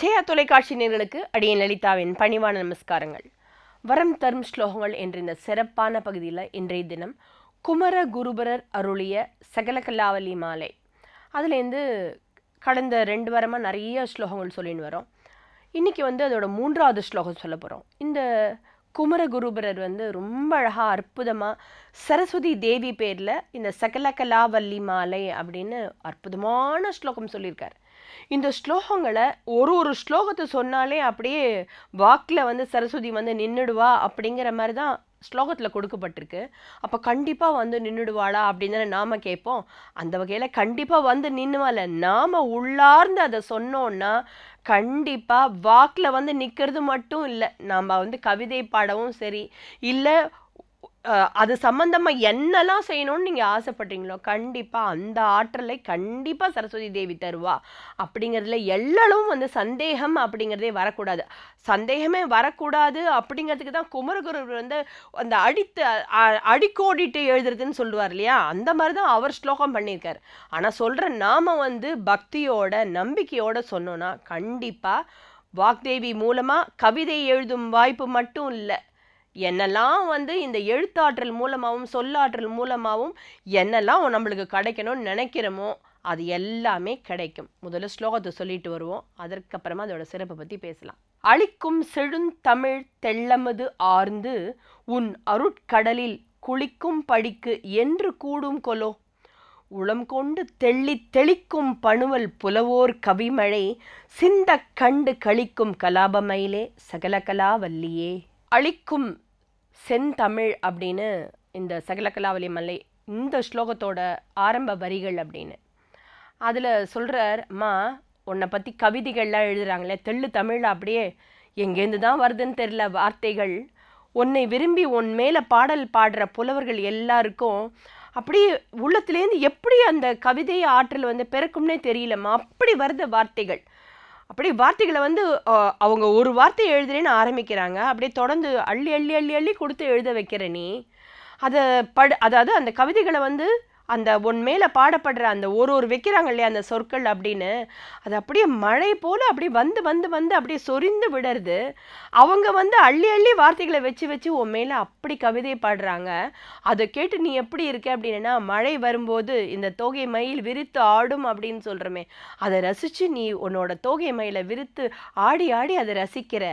ஜெயா தொலைக்காட்சி நேர்களுக்கு அடியன் லலிதாவின் பணிவான நமஸ்காரங்கள். வரம் தரும் ஸ்லோகங்கள் என்ற இந்த சிறப்பான பகுதியில் இன்றைய தினம் குமர குருபரர் அருளிய சகலகல்லாவலி மாலை. அதுலேருந்து கடந்த ரெண்டு வாரமாக நிறைய ஸ்லோகங்கள் சொல்லின்னு வரோம். இன்னைக்கு வந்து அதோட மூன்றாவது ஸ்லோகம் சொல்ல போகிறோம் இந்த குமரகுருபரர் வந்து ரொம்ப அழகாக அற்புதமாக சரஸ்வதி தேவி பேரில் இந்த சகலகலாவல்லி மாலை அப்படின்னு அற்புதமான ஸ்லோகம் சொல்லியிருக்கார். இந்த ஸ்லோகங்களை ஒரு ஒரு ஸ்லோகத்தை சொன்னாலே அப்படியே வாக்கில் வந்து சரஸ்வதி வந்து நின்றுடுவா அப்படிங்கிற மாதிரி தான் ஸ்லோகத்தில் கொடுக்கப்பட்டிருக்கு. அப்போ கண்டிப்பாக வந்து நின்றுடுவாளா அப்படின்னு நாம் கேட்போம். அந்த வகையில் கண்டிப்பாக வந்து நின்றுவால நாம் உள்ளார்ந்து அதை சொன்னோன்னா கண்டிப்பாக வாக்கில் வந்து நிற்கிறது மட்டும் இல்லை. நாம் வந்து கவிதை பாடவும் சரி இல்லை அது சம்மந்தமாக என்னெல்லாம் செய்யணும்னு நீங்கள் ஆசைப்படுறீங்களோ கண்டிப்பாக அந்த ஆற்றலை கண்டிப்பாக சரஸ்வதி தேவி தருவா. அப்படிங்கிறதுல எல்லளவும் வந்து சந்தேகம் அப்படிங்கிறதே வரக்கூடாது. சந்தேகமே வரக்கூடாது அப்படிங்கிறதுக்கு தான் குமரகுரு வந்து அந்த அடித்து அடிக்கோடிட்டு எழுதுறதுன்னு சொல்லுவார் இல்லையா? அந்த மாதிரி தான் அவர் ஸ்லோகம் பண்ணியிருக்கார். ஆனால் சொல்கிற நாம் வந்து பக்தியோட நம்பிக்கையோட சொன்னோன்னா கண்டிப்பாக வாக்தேவி மூலமாக கவிதை எழுதும் வாய்ப்பு மட்டும் இல்லை. என்னெல்லாம் வந்து இந்த எழுத்தாற்றல் மூலமாகவும் சொல்லாற்றல் மூலமாகவும் என்னெல்லாம் நம்மளுக்கு கிடைக்கணும்னு நினைக்கிறோமோ அது எல்லாமே கிடைக்கும். முதல்ல ஸ்லோகத்தை சொல்லிட்டு வருவோம். அதற்கப்புறமா அதோட சிறப்பை பற்றி பேசலாம். அழிக்கும் செழுந்தமிழ் தெள்ளமது ஆர்ந்து உன் அருட்கடலில் குளிக்கும் படிக்கு என்று கூடும் கொலோ. உளம் கொண்டு தெள்ளி தெளிக்கும் பணுவல் புலவோர் கவிமழை சிந்தக் கண்டு கழிக்கும் கலாபமயிலே சகலகலாவல்லியே அழிக்கும் செந்தமிழ் அப்படின்னு இந்த சகலகலாவலி மலை இந்த ஸ்லோகத்தோட ஆரம்ப வரிகள் அப்படின்னு. அதில் சொல்கிறார் அம்மா உன்னை பற்றி கவிதைகள்லாம் எழுதுகிறாங்களே தெள்ளு தமிழ் அப்படியே எங்கேருந்து தான் வருதுன்னு தெரில வார்த்தைகள். உன்னை விரும்பி உன் மேலே பாடல் பாடுற புலவர்கள் எல்லாருக்கும் அப்படியே உள்ளத்துலேருந்து எப்படி அந்த கவிதை ஆற்றல் வந்து பிறக்கும்னே தெரியலம்மா அப்படி வருது வார்த்தைகள். அப்படியே வார்த்தைகளை வந்து அவங்க ஒரு வார்த்தை எழுதுறேன்னு ஆரம்பிக்கிறாங்க. அப்படியே தொடர்ந்து அள்ளி அள்ளி அள்ளி அள்ளி கொடுத்து எழுத வைக்கிற நீ. அதை படு அதாவது அந்த கவிதைகளை வந்து அந்த உன் மேலே பாடப்படுற அந்த ஒரு ஒரு வைக்கிறாங்க இல்லையா அந்த சொற்கள் அப்படின்னு அது அப்படியே மழை போல் அப்படியே வந்து வந்து வந்து அப்படியே சொரிந்து விடுறது. அவங்க வந்து அள்ளி அள்ளி வார்த்தைகளை வச்சு வச்சு உன் மேலே அப்படி கவிதை பாடுறாங்க. அதை கேட்டு நீ எப்படி இருக்க அப்படின்னா மழை வரும்போது இந்த தோகை மயில் விரித்து ஆடும் அப்படின்னு சொல்கிறோமே அதை ரசித்து நீ உன்னோட தோகை மயிலை விரித்து ஆடி ஆடி அதை ரசிக்கிற.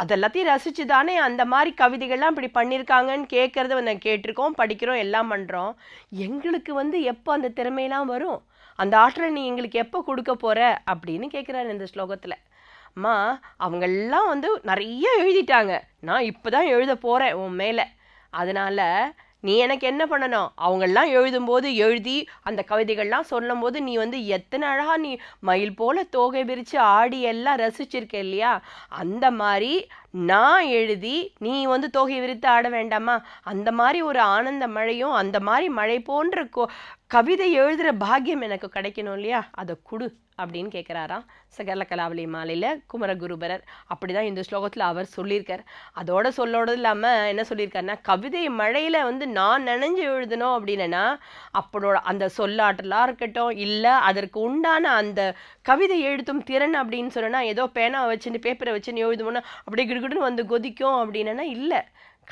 அது எல்லாத்தையும் தானே அந்த மாதிரி கவிதைகள்லாம் இப்படி பண்ணியிருக்காங்கன்னு கேட்குறத வந்து கேட்டிருக்கோம் படிக்கிறோம் எல்லாம் பண்ணுறோம் எங்களுக்கு வந்து எப்போ அந்த திறமையெல்லாம் வரும்? அந்த ஆற்றலை நீ எங்களுக்கு எப்போ கொடுக்க போகிற அப்படின்னு கேட்குறாரு இந்த ஸ்லோகத்தில். அம்மா அவங்கெல்லாம் வந்து நிறைய எழுதிட்டாங்க. நான் இப்போ தான் எழுத போகிறேன் உன் மேலே. அதனால் நீ எனக்கு என்ன பண்ணணும்? அவங்கெல்லாம் எழுதும்போது எழுதி அந்த கவிதைகள்லாம் சொல்லும்போது நீ வந்து எத்தனை அழகா நீ மயில் போல தோகை விரித்து ஆடி எல்லாம் ரசிச்சிருக்க இல்லையா? அந்த மாதிரி நான் எழுதி நீ வந்து தோகை விரித்து ஆட வேண்டாமா? அந்த மாதிரி ஒரு ஆனந்த மழையும் அந்த மாதிரி மழை போன்ற கோ கவிதை எழுதுகிற பாக்கியம் எனக்கு கிடைக்கணும் இல்லையா? அதை கொடு அப்படின்னு கேட்குறாராம் சகல கலாவலி மாலையில் குமரகுருபரர். அப்படி தான் இந்த ஸ்லோகத்தில் அவர் சொல்லியிருக்கார். அதோட சொல்லோடு இல்லாமல் என்ன சொல்லியிருக்காருன்னா கவிதை மழையில் வந்து நான் நினைஞ்சு எழுதணும் அப்படின்னா அப்படோட அந்த சொல்லாற்றலாக இருக்கட்டும் இல்லை அதற்கு உண்டான அந்த கவிதை எழுத்தும் திறன் அப்படின்னு சொன்னால் ஏதோ பேனா வச்சுன்னு பேப்பரை வச்சுன்னு எழுதுவோன்னா அப்படியே கிடுகிடுன்னு வந்து கொதிக்கும் அப்படின்னா இல்லை.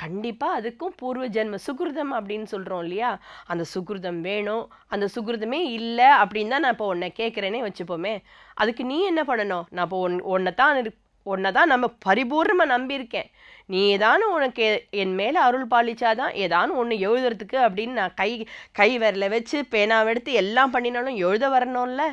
கண்டிப்பாக அதுக்கும் பூர்வ ஜென்ம சுகிருதம் அப்படின்னு சொல்கிறோம் இல்லையா? அந்த சுகிருதம் வேணும் அந்த சுகிருதமே இல்லை அப்படின்னு தான் நான் இப்போ உன்னை கேட்குறேனே வச்சுப்போமே. அதுக்கு நீ என்ன பண்ணணும்? நான் இப்போ ஒன் ஒன்றை தான் உன்னை தான் நம்ம பரிபூர்ணமாக நம்பியிருக்கேன். நீ ஏதானும் உனக்கு என் மேலே அருள் பாலிச்சாதான் ஏதானும் ஒன்று எழுதுறதுக்கு அப்படின்னு நான் கை கை விரல வச்சு பேனாவை எடுத்து எல்லாம் பண்ணினாலும் எழுத வரணும்ல?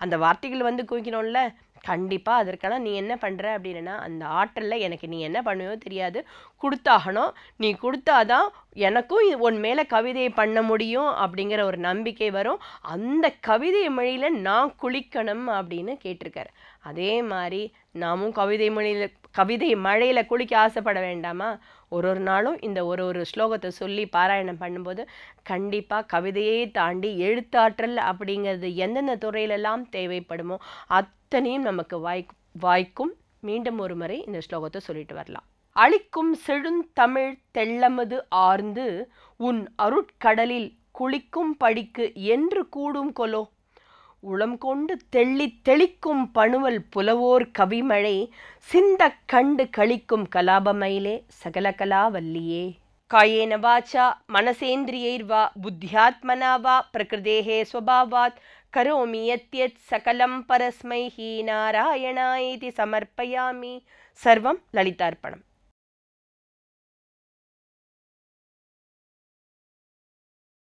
அந்த வார்த்தைகள் வந்து குவிக்கணும்ல? கண்டிப்பாக அதற்கான நீ என்ன பண்ணுற அப்படின்னா அந்த ஆற்றலில் எனக்கு நீ என்ன பண்ணுவோ தெரியாது. கொடுத்தாகணும். நீ கொடுத்தாதான் எனக்கும் இது- உன் மேலே கவிதையை பண்ண முடியும் அப்படிங்கிற ஒரு நம்பிக்கை வரும். அந்த கவிதை மொழியில் நான் குளிக்கணும் அப்படின்னு கேட்டிருக்காரு. அதே மாதிரி நாமும் கவிதை மொழியில் கவிதை மழையில் குளிக்க ஆசைப்பட வேண்டாமா? ஒரு ஒரு நாளும் இந்த ஒரு ஒரு ஸ்லோகத்தை சொல்லி பாராயணம் பண்ணும்போது கண்டிப்பாக கவிதையை தாண்டி எழுத்தாற்றல் அப்படிங்கிறது எந்தெந்த துறையிலெல்லாம் தேவைப்படுமோ அத்தனையும் நமக்கு வாய் வாய்க்கும். மீண்டும் ஒரு முறை இந்த ஸ்லோகத்தை சொல்லிட்டு வரலாம். அழிக்கும் செழுந்தமிழ் தெள்ளமது ஆர்ந்து உன் அருட்கடலில் குளிக்கும் படிக்கு என்று கூடும் கொலோ. உளம் கொண்டு தெள்ளி தெளிக்கும் பணுவல் புலவோர் கவிமழை சிந்த கண்டு கழிக்கும் கலாபமயிலே சகல கலாவல்லியே காயேன வாச்சா மனசேந்திரியைர்வா புத்தியாத்மனா வா பிரகிருதேஹே ஸ்வபாவாத் கரோமி யத்யத் சகலம் பரஸ்மை ஹி நாராயணாயேதி சமர்ப்பயாமி. சர்வம் லலிதார்ப்பணம்.